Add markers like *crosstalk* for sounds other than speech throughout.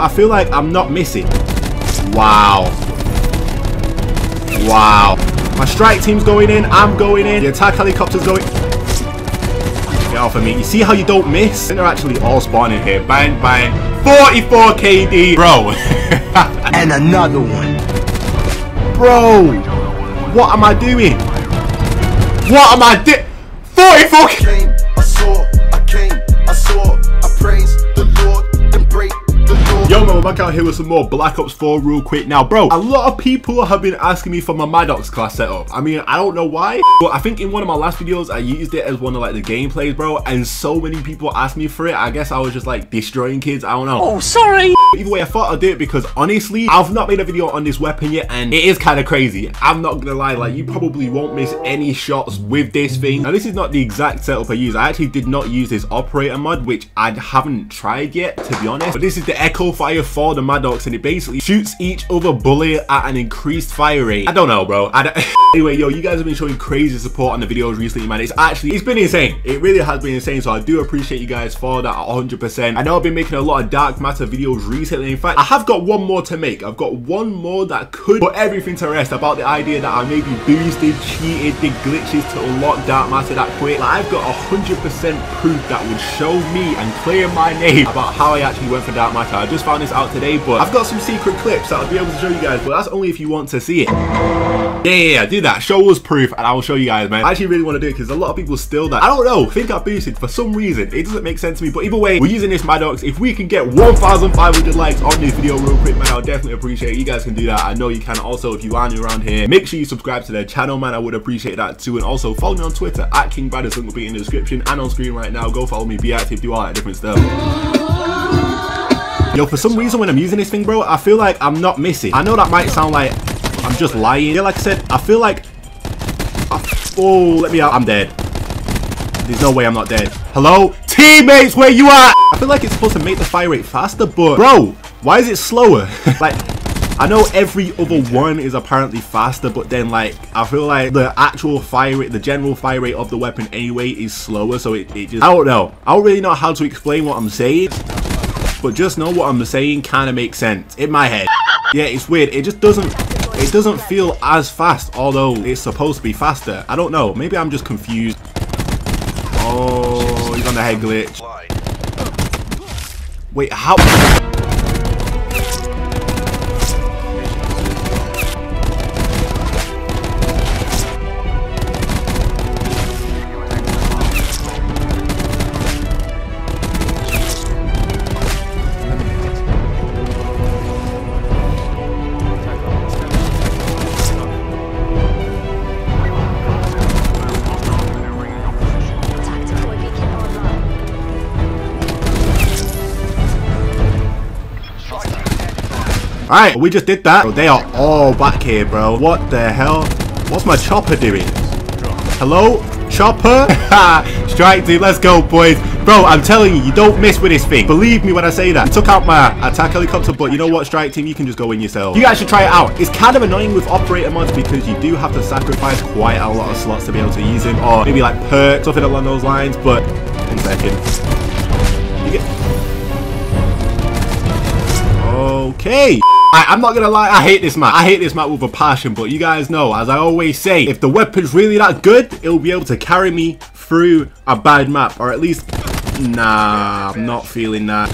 I feel like I'm not missing. Wow. Wow. My strike team's going in. I'm going in. The attack helicopter's going... Get off of me. You see how you don't miss? They're actually all spawning here. Bang, bang. 44 KD. Bro. *laughs* and another one. Bro. What am I doing? What am I doing? 44 came, I saw, I came, I saw, I praise Yo man, we're back out here with some more Black Ops 4 real quick. Now bro, a lot of people have been asking me for my Maddox class setup. I mean, I don't know why, but I think in one of my last videos, I used it as one of like the gameplays, bro. And so many people asked me for it. I guess I was just like destroying kids. I don't know. Oh, sorry. Either way, I thought I'd do it because honestly, I've not made a video on this weapon yet and it is kind of crazy. I'm not gonna lie, like you probably won't miss any shots with this thing. Now this is not the exact setup I use. I actually did not use this operator mod, which I haven't tried yet, to be honest. But this is the Echo Fire for the Maddox and it basically shoots each other bullet at an increased fire rate. I don't know, bro. *laughs* anyway, yo, you guys have been showing crazy support on the videos recently, man. It's actually, it's been insane. It really has been insane. So I do appreciate you guys for that 100%. I know I've been making a lot of Dark Matter videos recently In fact, I have got one more to make. I've got one more that could put everything to rest about the idea that I maybe boosted, cheated, did glitches to unlock Dark Matter that quick. Like, I've got 100% proof that would show me and clear my name about how I actually went for Dark Matter. I just found this out today, but I've got some secret clips that I'll be able to show you guys, but that's only if you want to see it. Yeah, yeah, yeah, do that. Show us proof and I will show you guys, man. I actually really want to do it because a lot of people still that, I don't know, think I boosted for some reason. It doesn't make sense to me, but either way, we're using this Maddox. If we can get 1,500 likes on this video real quick, man, I'll definitely appreciate it. You guys can do that. I know you can also, if you are new around here, make sure you subscribe to their channel, man. I would appreciate that too. And also follow me on Twitter at King. Link will be in the description and on screen right now. Go follow me, be active, do all that different stuff. Yo, for some reason when I'm using this thing, bro, I feel like I'm not missing. I know that might sound like I'm just lying. Yeah, like I said, I feel like... Oh, let me out. I'm dead. There's no way I'm not dead. Hello? Teammates, where you at? I feel like it's supposed to make the fire rate faster, but... Bro, why is it slower? *laughs* like... I know every other one is apparently faster, but then like, I feel like the actual fire rate, the general fire rate of the weapon anyway is slower, so it, it just, I don't know. I don't really know how to explain what I'm saying, but just know what I'm saying kind of makes sense in my head. Yeah, it's weird. It just doesn't, it doesn't feel as fast, although it's supposed to be faster. I don't know. Maybe I'm just confused. Oh, he's on the head glitch. Wait, how? Alright, we just did that. Bro, they are all back here, bro. What the hell? What's my chopper doing? Hello? Chopper? *laughs* Strike team, let's go, boys. Bro, I'm telling you, you don't miss with this thing. Believe me when I say that. I took out my attack helicopter, but you know what, Strike Team? You can just go in yourself. You guys should try it out. It's kind of annoying with operator mods because you do have to sacrifice quite a lot of slots to be able to use him. Or maybe like perk, something along those lines. But, one second. You get... Okay. I, am not gonna lie, I hate this map. I hate this map with a passion, but you guys know, as I always say, if the weapon's really that good, it'll be able to carry me through a bad map, or at least, nah, I'm not feeling that.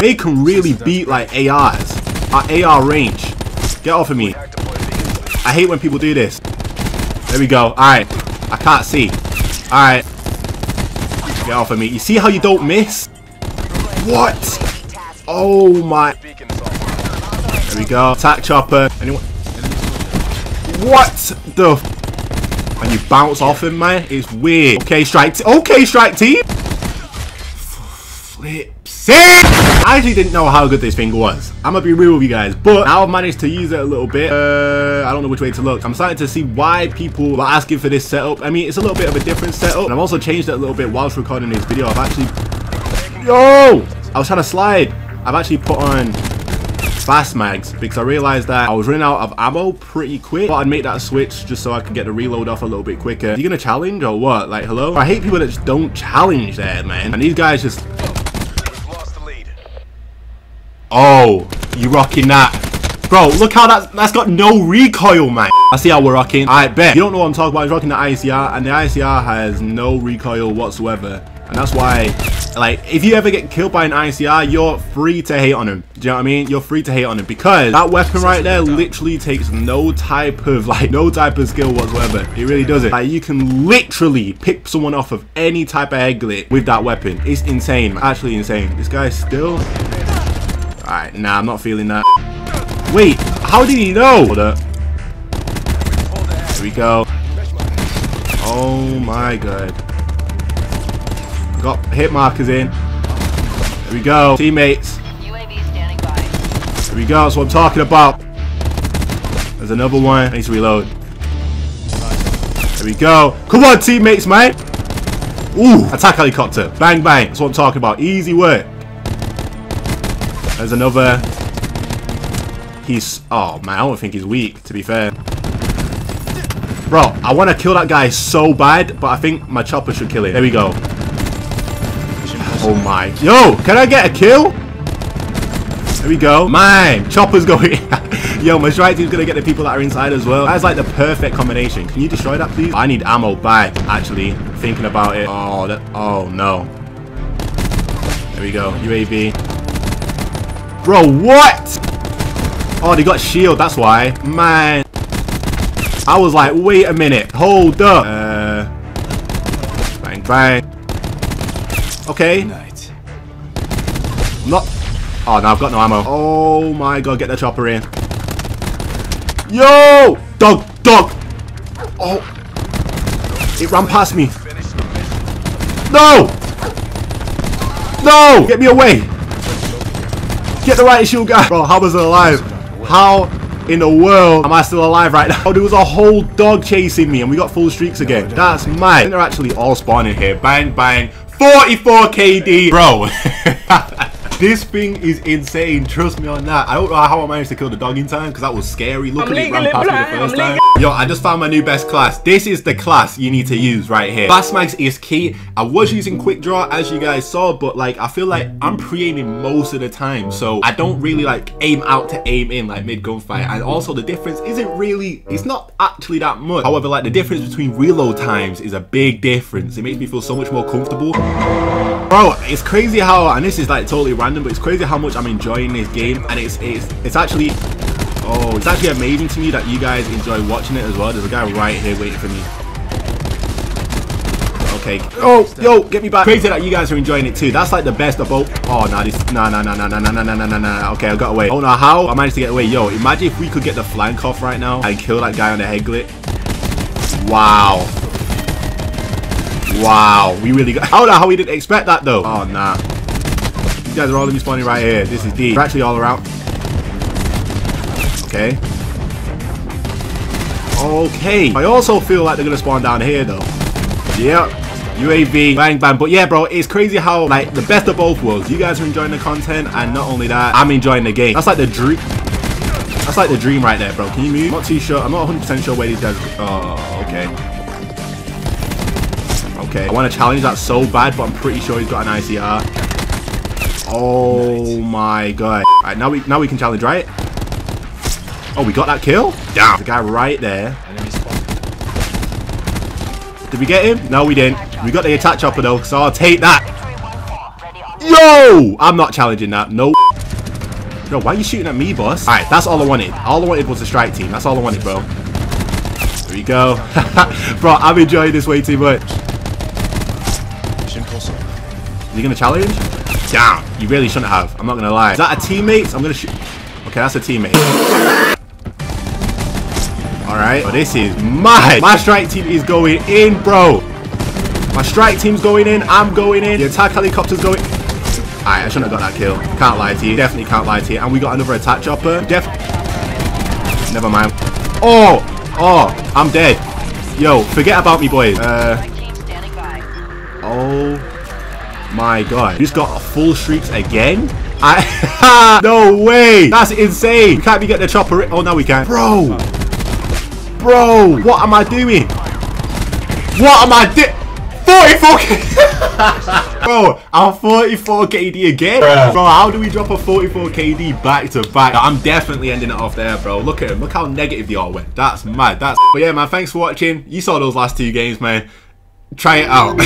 They can really beat like ARs, at AR range. Get off of me. I hate when people do this. There we go, alright. I can't see. Alright. Get off of me. You see how you don't miss? What? Oh my. There we go. Attack chopper. Anyone? What the? And you bounce off him, man. It's weird. Okay, strike. Okay, strike team. Flip. Sick! I actually didn't know how good this thing was. I'm gonna be real with you guys, but now I've managed to use it a little bit. Uh, I don't know which way to look. I'm starting to see why people are asking for this setup. I mean, it's a little bit of a different setup, and I've also changed it a little bit whilst recording this video. I've actually, yo, I was trying to slide. I've actually put on fast mags because I realized that I was running out of ammo pretty quick. But I'd make that switch just so I could get the reload off a little bit quicker. Are you gonna challenge or what? Like, hello? I hate people that just don't challenge there, man. And these guys just... Oh, you rocking that. Bro, look how that's, that's got no recoil, man. I see how we're rocking. I bet. You don't know what I'm talking about. He's rocking the ICR, and the ICR has no recoil whatsoever. And that's why, like, if you ever get killed by an ICR, you're free to hate on him. Do you know what I mean? You're free to hate on him because that weapon right there literally takes no type of, like, no type of skill whatsoever. It really doesn't. Like, you can literally pick someone off of any type of head glitch with that weapon. It's insane, Actually insane. This guy's still... Alright, nah, I'm not feeling that. Wait, how did he know? Hold up. Here we go. Oh my god. Got hit markers in. There we go. Teammates. UAV standing by. There we go. That's what I'm talking about. There's another one. I need to reload. There we go. Come on, teammates, man. Ooh, attack helicopter. Bang, bang. That's what I'm talking about. Easy work. There's another. He's... Oh, man. I don't think he's weak, to be fair. Bro, I want to kill that guy so bad, but I think my chopper should kill him. There we go. Oh my. Yo, can I get a kill? There we go. Man, chopper's going. *laughs* Yo, my strike team's gonna get the people that are inside as well. That's like the perfect combination. Can you destroy that, please? I need ammo back, actually. Thinking about it. Oh, that. Oh, no. There we go. UAV. Bro, what? Oh, they got shield. That's why. Man. I was like, wait a minute. Hold up. Uh, bang, bang. Okay. Night. Not. Oh, no, I've got no ammo. Oh my god, get the chopper in. Yo! Dog, dog! Oh! It ran past me. No! No! Get me away! Get the right shield guy! Bro, how was I alive? How in the world am I still alive right now? Oh, *laughs* there was a whole dog chasing me and we got full streaks again. That's mad. I think they're actually all spawning here. Bang, bang. 44 KD. Bro. *laughs* This thing is insane. Trust me on that. I don't know how I managed to kill the dog in time because that was scary. Look at it ran legally past me the first I'm time. Yo, I just found my new best class. This is the class you need to use right here. Fast mags is key. I was using quick draw as you guys saw, but like I feel like I'm pre-aiming most of the time. So I don't really like aim out to aim in like mid gunfight. And also the difference isn't really, it's not actually that much. However, like the difference between reload times is a big difference. It makes me feel so much more comfortable. Bro, it's crazy how, and this is like totally random, but it's crazy how much I'm enjoying this game, and it's it's it's actually, oh, it's actually amazing to me that you guys enjoy watching it as well. There's a guy right here waiting for me. Okay. Oh, yo, get me back. Crazy that you guys are enjoying it too. That's like the best of both. Oh, nah, this, nah, nah, nah, nah, nah, nah, nah, nah, nah, nah. Okay, I got away. Oh, no, how? I managed to get away. Yo, imagine if we could get the flank off right now and kill that guy on the head glit. Wow. Wow, we really got. Don't know how we didn't expect that though. Oh nah. You guys are all gonna be spawning right here. This is deep. We're actually all around. Okay. Okay. I also feel like they're gonna spawn down here though. Yep. UAV, bang bang. But yeah, bro, it's crazy how like the best of both worlds. You guys are enjoying the content, and not only that, I'm enjoying the game. That's like the dream. That's like the dream right there, bro. Can you move? I'm not too sure. I'm not 100% sure where these guys. Oh, okay. Okay, I want to challenge that so bad, but I'm pretty sure he's got an ICR. Oh my god. Alright, now we now we can challenge, right? Oh, we got that kill? Damn. The guy right there. Did we get him? No, we didn't. We got the attack chopper though, so I'll take that. Yo! I'm not challenging that. No. Bro, why are you shooting at me, boss? Alright, that's all I wanted. All I wanted was a strike team. That's all I wanted, bro. There we go. *laughs* bro, I'm enjoying this way too much. He gonna challenge? Damn, you really shouldn't have. I'm not gonna lie. Is that a teammate? I'm gonna shoot. Okay, that's a teammate. Alright, but this is mad. My strike team is going in, bro. My strike team's going in. I'm going in. The attack helicopter's going. Alright, I shouldn't have got that kill. Can't lie to you. Definitely can't lie to you. And we got another attack chopper. Def. Never mind. Oh, oh, I'm dead. Yo, forget about me, boys. Uh, Strike team standing by. oh my god. We just got a full streaks again? I *laughs* no way. That's insane. We can't be getting the chopper. Oh, no, we can. Bro. Bro, what am I doing? What am I doing? 44 *laughs* Bro, I'm 44 KD again. Bro, how do we drop a 44 KD back to back? I'm definitely ending it off there, bro. Look at him. Look how negative they all went. That's mad. That's. But yeah, man. Thanks for watching. You saw those last two games, man. Try it out.